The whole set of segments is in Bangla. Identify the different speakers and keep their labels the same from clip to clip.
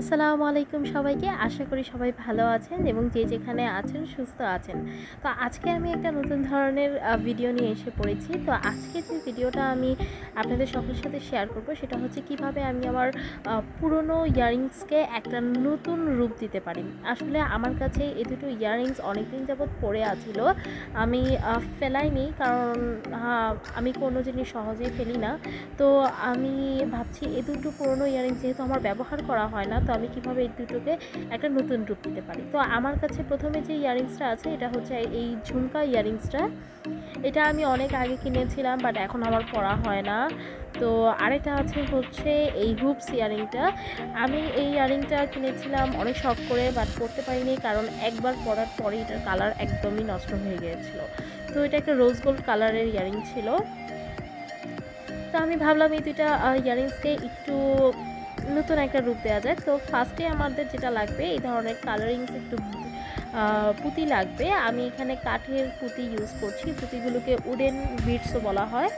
Speaker 1: আসসালামু আলাইকুম সবাইকে। আশা করি সবাই ভালো আছেন এবং যে যেখানে আছেন সুস্থ আছেন। তো আজকে আমি একটা নতুন ধরনের ভিডিও নিয়ে এসে পড়েছি। তো আজকে যে ভিডিওটা আমি আপনাদের সকলের সাথে শেয়ার করব, সেটা হচ্ছে কীভাবে আমি আমার পুরনো ইয়াররিংসকে একটা নতুন রূপ দিতে পারি। আসলে আমার কাছে এই দুটো ইয়াররিংস অনেকদিন যাবৎ পড়ে আছিল। আমি ফেলাইনি কারণ আমি কোনো জিনিস সহজেই ফেলি না। তো আমি ভাবছি এই দুটো পুরনো ইয়াররিংস যেহেতু আমার ব্যবহার করা হয় না তো আমি কীভাবে এই দুটোকে একটা নতুন রূপ দিতে পারি? তো আমার কাছে প্রথমে যে ইয়াররিংসটা আছে, এটা হচ্ছে এই ঝুমকা ইয়াররিংসটা এটা আমি অনেক আগে কিনেছিলাম বাট এখন আমার পরা হয় না। তো আরেকটা আছে হচ্ছে এই হুপস ইয়ারিংটা। আমি এই ইয়ারিংটা কিনেছিলাম অনেক শখ করে বাট পরতে পারিনি কারণ একবার পরার পরে এটার কালার একদমই নষ্ট হয়ে গিয়েছিল। তো এটা একটা রোজ গোল্ড কালারের ইয়ারিং ছিল। তো আমি ভাবলাম এই দুইটা ইয়ারিংসকে একটু নতুন একটা রূপ দেওয়া যায়। তো ফার্স্টে আমাদের যেটা লাগবে, এই ধরনের কালারিংস একটু পুঁতি লাগবে। আমি এখানে কাঠের পুঁতি ইউজ করছি। পুঁতিগুলোকে উডেন বিটসও বলা হয়।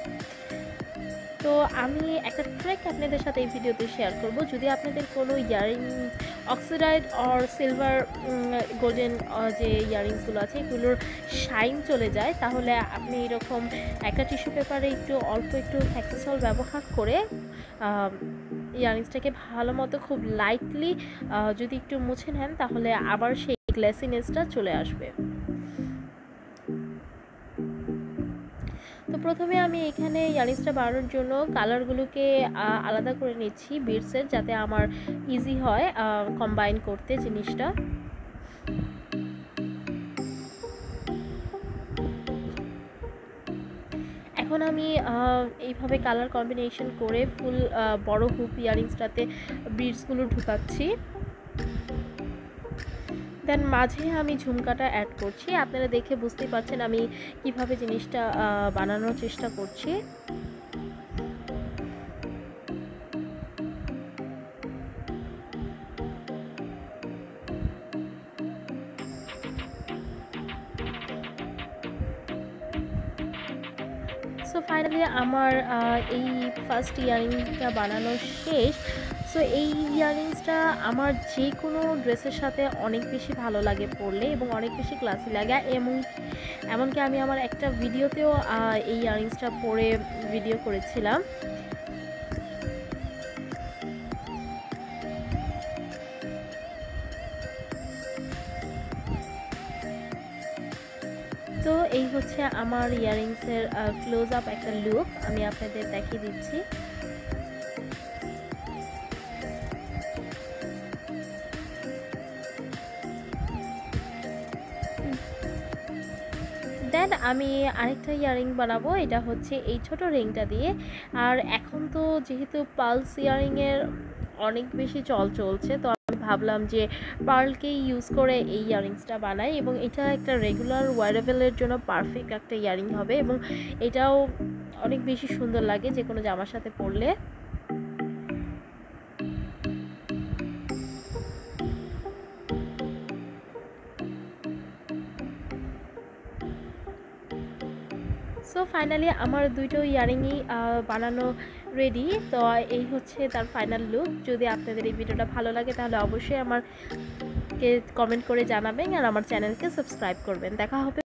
Speaker 1: তো আমি একটা ট্রেক আপনাদের সাথে এই ভিডিওতে শেয়ার করব। যদি আপনাদের কোনো earring oxidised or silver golden যে ইয়ারিংসগুলো আছে, এগুলোর শাইন চলে যায়, তাহলে আপনি এরকম একটা টিস্যু পেপারে একটু অল্প একটু ফ্যাক্সিসল ব্যবহার করে ইয়ারিংসটাকে ভালো মতো খুব লাইটলি যদি একটু মুছে নেন, তাহলে আবার সেই গ্লেসিনেসটা চলে আসবে। তো প্রথমে আমি এখানে ইয়ারিংসটা বানানোর জন্য কালারগুলোকে আলাদা করে নিচ্ছি বিটসের যাতে আমার ইজি হয় কম্বাইন করতে জিনিসটা। এখন আমি এইভাবে কালার কম্বিনেশন করে ফুল বড় হুপ ইয়ারিংসটাতে বিটসগুলো ঢুকাচ্ছি। দেন মাঝে আমি ঝুমকাটা অ্যাড করছি। আপনারা দেখে বুঝতেই পারছেন আমি কীভাবে জিনিসটা বানানোর চেষ্টা করছি। সো ফাইনালি আমার এই ফার্স্ট ইয়ারিংটা বানানো শেষ। সো এই ইয়াররিংসটা আমার যে কোনো ড্রেসের সাথে অনেক বেশি ভালো লাগে পরলে এবং অনেক বেশি ক্লাসি লাগে। এমন, এমনকি আমি আমার একটা ভিডিওতেও এই ইয়ারিংসটা পরে ভিডিও করেছিলাম। তো এই হচ্ছে আমার ইয়ারিংসের ক্লোজ আপ একটা লুক আমি আপনাদের দেখিয়ে দিচ্ছি। দেন আমি আরেকটা ইয়ারিং বানাবো, এটা হচ্ছে এই ছোট রিংটা দিয়ে। আর এখন তো যেহেতু পালস ইয়ারিংয়ের অনেক বেশি চল চলছে। তো আমি ভাবলাম যে পার্লকেই ইউজ করে এই ইয়ারিংসটা বানাই এবং এটা একটা রেগুলার ওয়ারেবেলের জন্য পারফেক্ট একটা ইয়ারিং হবে এবং এটাও অনেক বেশি সুন্দর লাগে যে কোনো জামার সাথে পরলে। সো ফাইনালি আমার দুইটো ইয়ারিংই বানানো রেডি তো এই হচ্ছে তার ফাইনাল লুক যদি আপনাদের এই ভিডিওটা ভালো লাগে, তাহলে অবশ্যই আমারকে কমেন্ট করে জানাবেন আর আমার চ্যানেলকে সাবস্ক্রাইব করবেন। দেখা হবে